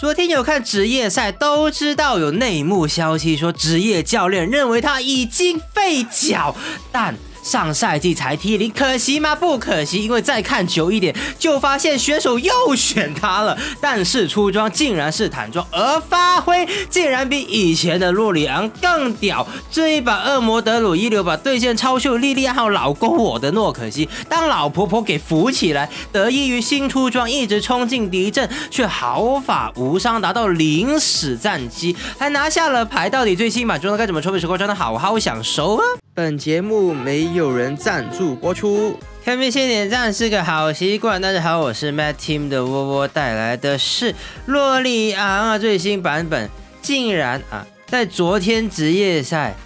昨天有看职业赛，都知道有内幕消息说职业教练认为他已经废脚，但。上赛季才踢零，可惜吗？不可惜，因为再看久一点，就发现选手又选他了。但是出装竟然是坦装，而发挥竟然比以前的洛里昂更屌。这一把恶魔德鲁伊留把对线超秀莉莉安号老公我的诺可西当老婆婆给扶起来，得益于新出装一直冲进敌阵，却毫发无伤，达到零死战绩，还拿下了牌。到底最新版中该怎么抽？被时光真的好好享受啊！本节目没有人赞助播出，看明星点赞是个好习惯。大家好，我是 Matt Team 的窝窝，带来的是洛丽昂啊最新版本，竟然啊在昨天职业赛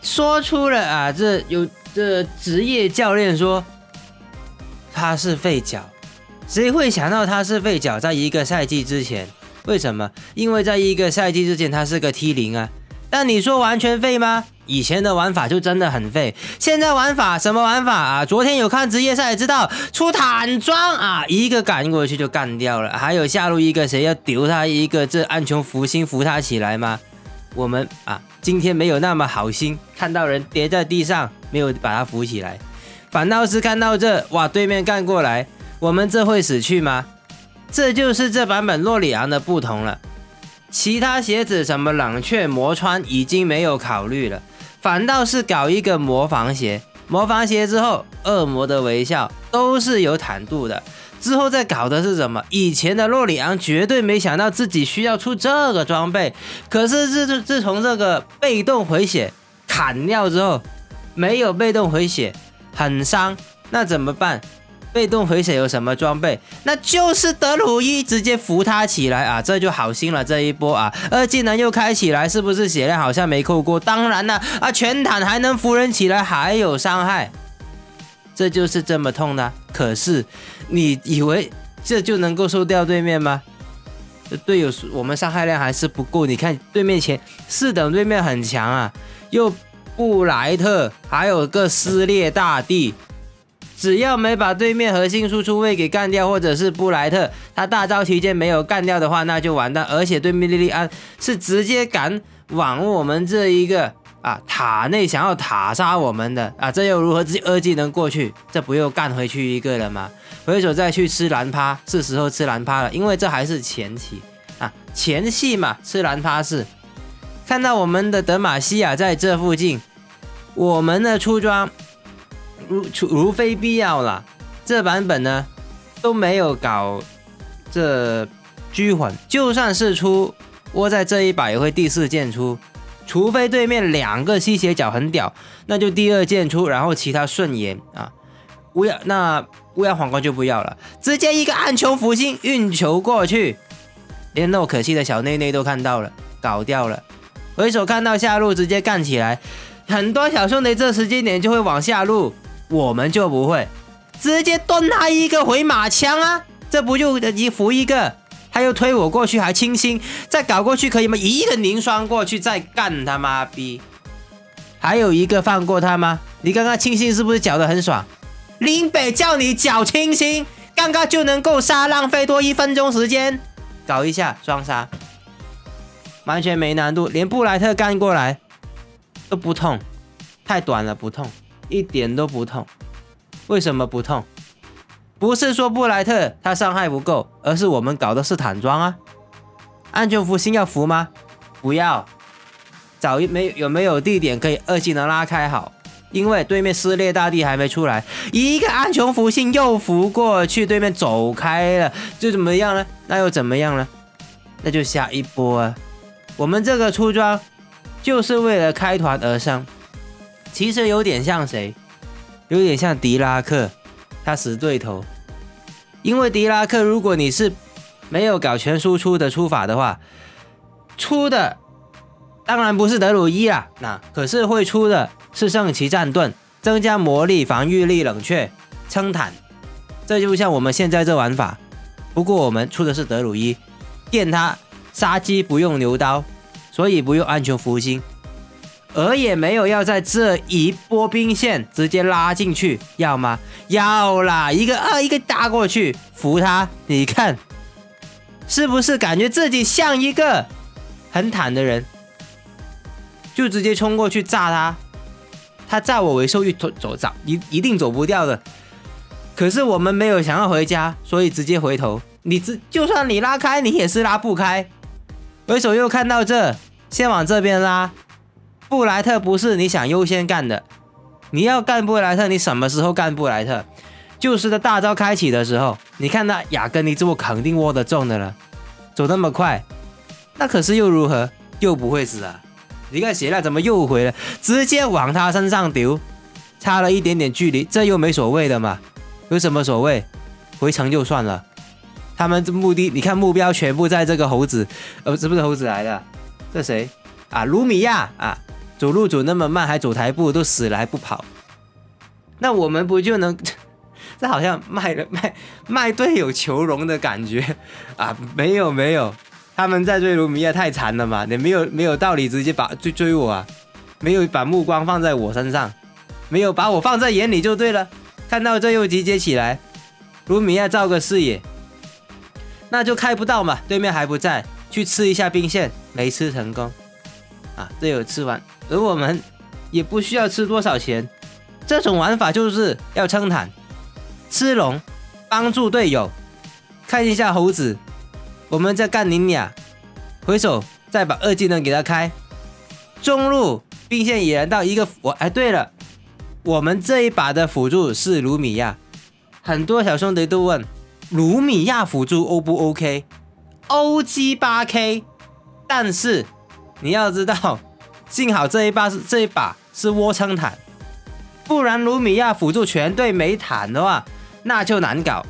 说出了啊这有这职业教练说他是废脚，谁会想到他是废脚？在一个赛季之前，为什么？因为在一个赛季之前他是个 T 零啊，但你说完全废吗？以前的玩法就真的很废，现在玩法什么玩法啊？昨天有看职业赛知道出坦装啊，一个赶过去就干掉了。还有下路一个谁要丢他一个这暗琼福星扶他起来吗？我们啊今天没有那么好心，看到人跌在地上没有把他扶起来，反倒是看到这哇对面干过来，我们这会死去吗？这就是这版本洛里昂的不同了，其他鞋子什么冷却磨穿已经没有考虑了。反倒是搞一个魔防鞋，魔防鞋之后，恶魔的微笑都是有坦度的。之后再搞的是什么？以前的洛里昂绝对没想到自己需要出这个装备，可是自自自从这个被动回血砍掉之后，没有被动回血，很伤，那怎么办？被动回血有什么装备？那就是德鲁伊直接扶他起来啊，这就好心了这一波啊。二技能又开起来，是不是血量好像没扣过？当然了啊，全坦还能扶人起来，还有伤害，这就是这么痛的。可是你以为这就能够收掉对面吗？队友我们伤害量还是不够。你看对面前四等对面很强啊，又布莱特，还有个撕裂大地。只要没把对面核心输出位给干掉，或者是布莱特他大招期间没有干掉的话，那就完蛋。而且对面莉莉安是直接敢往我们这一个啊塔内想要塔杀我们的啊，这又如何？直接二技能过去，这不又干回去一个了吗？回手再去吃蓝趴，是时候吃蓝趴了，因为这还是前期啊，前戏嘛，吃蓝趴是。看到我们的德玛西亚在这附近，我们的出装。如除如非必要了，这版本呢都没有搞这拘魂，就算是出窝在这一把也会第四件出，除非对面两个吸血角很屌，那就第二件出，然后其他顺延啊。乌鸦那乌鸦皇冠就不要了，直接一个暗球福星运球过去，连诺可惜的小内内都看到了，搞掉了。回首看到下路直接干起来，很多小兄弟这时间点就会往下路。我们就不会直接蹲他一个回马枪啊！这不就一扶一个，他又推我过去，还清新，再搞过去可以吗？一个凝霜过去再干他妈逼！还有一个放过他吗？你刚刚清新是不是搅得很爽？林北叫你搅清新，刚刚就能够杀，浪费多一分钟时间，搞一下双杀，完全没难度，连布莱特干过来都不痛，太短了不痛。一点都不痛，为什么不痛？不是说布莱特他伤害不够，而是我们搞的是坦装啊。安全符星要扶吗？不要，找一没有没有地点可以二技能拉开好，因为对面撕裂大地还没出来，一个安全符星又扶过去，对面走开了，就怎么样呢？那又怎么样呢？那就下一波啊！我们这个出装就是为了开团而生。其实有点像谁？有点像迪拉克，他死对头。因为迪拉克，如果你是没有搞全输出的出法的话，出的当然不是德鲁伊啦，那可是会出的是圣骑战盾，增加魔力、防御力、冷却、撑坦。这就像我们现在这玩法，不过我们出的是德鲁伊，电他杀鸡不用牛刀，所以不用安全福星。而也没有要在这一波兵线直接拉进去，要吗？要啦，一个二一个打过去扶他，你看是不是感觉自己像一个很坦的人？就直接冲过去炸他，他炸我为兽域走走走一一定走不掉的。可是我们没有想要回家，所以直接回头。你只就算你拉开，你也是拉不开。为首又看到这，先往这边拉。布莱特不是你想优先干的，你要干布莱特，你什么时候干布莱特？就是在大招开启的时候。你看那雅根尼这波肯定握得中的了，走那么快，那可是又如何？又不会死啊！你看血量怎么又回了？直接往他身上丢，差了一点点距离，这又没所谓的嘛？有什么所谓？回城就算了。他们的目的，你看目标全部在这个猴子，呃，是不是猴子来的？这谁啊？卢米亚啊！走路走那么慢，还走台步，都死了还不跑，那我们不就能？这好像卖了卖卖队友求荣的感觉啊！没有没有，他们在追卢米亚太惨了嘛！你没有没有道理直接把追追我啊！没有把目光放在我身上，没有把我放在眼里就对了。看到这又集结起来，卢米亚造个视野，那就开不到嘛！对面还不在，去吃一下兵线，没吃成功啊！队友吃完。而我们也不需要吃多少钱，这种玩法就是要撑坦，吃龙，帮助队友。看一下猴子，我们在干你俩，回手再把二技能给他开。中路兵线已然到一个我哎，对了，我们这一把的辅助是卢米亚，很多小兄弟都问卢米亚辅助 O 不 OK？OG 八 K，但是你要知道。幸好这一把是这一把是窝撑坦，不然卢米亚辅助全队没坦的话，那就难搞。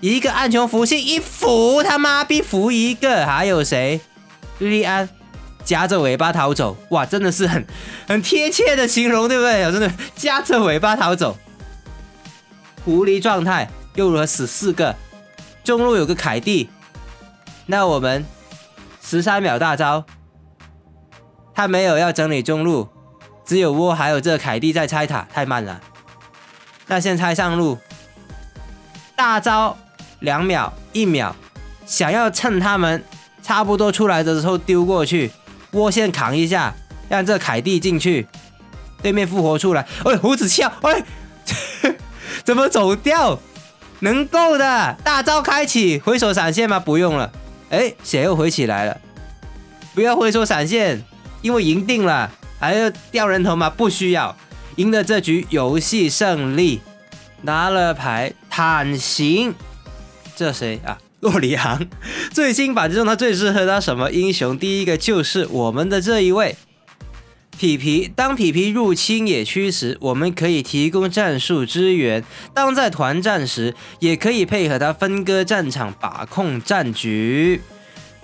一个暗穹福星一扶，他妈逼扶一个，还有谁？莉莉安夹着尾巴逃走，哇，真的是很很贴切的形容，对不对？真的夹着尾巴逃走，狐狸状态又如何死四个？中路有个凯蒂，那我们十三秒大招。他没有要整理中路，只有窝还有这凯蒂在拆塔，太慢了。那先拆上路，大招两秒一秒，想要趁他们差不多出来的时候丢过去，窝先扛一下，让这凯蒂进去，对面复活出来。哎，胡子笑，哎，怎么走掉？能够的，大招开启，回手闪现吗？不用了。哎，血又回起来了，不要回手闪现。因为赢定了，还要掉人头吗？不需要，赢得这局游戏胜利，拿了牌坦行。这谁啊？洛里昂。最新版中他最适合当什么英雄？第一个就是我们的这一位皮皮。当皮皮入侵野区时，我们可以提供战术支援；当在团战时，也可以配合他分割战场，把控战局。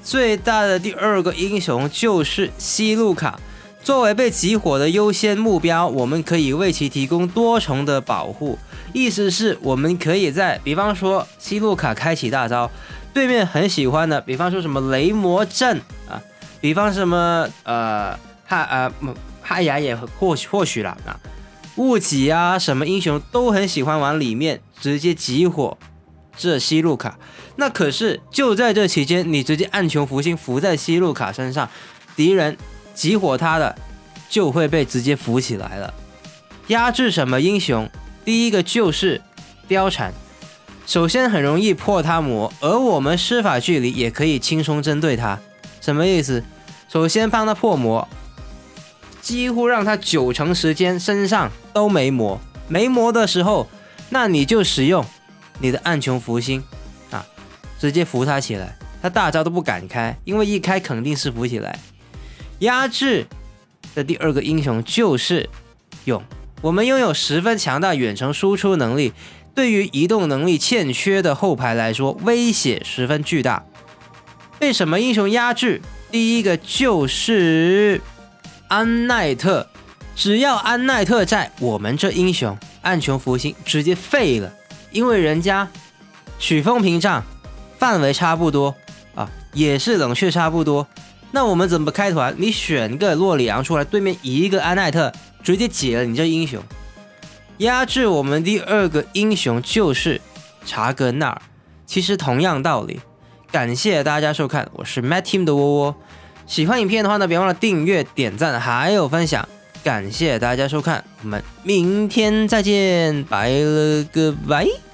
最大的第二个英雄就是西路卡，作为被集火的优先目标，我们可以为其提供多重的保护。意思是，我们可以在，比方说西路卡开启大招，对面很喜欢的，比方说什么雷魔阵啊，比方什么呃哈呃哈雅也或许或许了啊，雾己啊什么英雄都很喜欢往里面直接集火。这西路卡，那可是就在这期间，你直接暗穹福星浮在西路卡身上，敌人集火他的就会被直接浮起来了。压制什么英雄？第一个就是貂蝉，首先很容易破他魔，而我们施法距离也可以轻松针对他。什么意思？首先帮他破魔，几乎让他九成时间身上都没魔，没魔的时候，那你就使用。你的暗穹福星啊，直接扶他起来，他大招都不敢开，因为一开肯定是扶起来。压制的第二个英雄就是勇，我们拥有十分强大远程输出能力，对于移动能力欠缺的后排来说，威胁十分巨大。被什么英雄压制？第一个就是安奈特，只要安奈特在，我们这英雄暗穹福星直接废了。因为人家曲风屏障范围差不多啊，也是冷却差不多，那我们怎么开团？你选个洛里昂出来，对面一个安奈特直接解了你这英雄，压制我们第二个英雄就是查格纳尔。其实同样道理，感谢大家收看，我是 Matt Team 的窝窝。喜欢影片的话呢，别忘了订阅、点赞还有分享。感谢大家收看，我们明天再见，拜了个拜。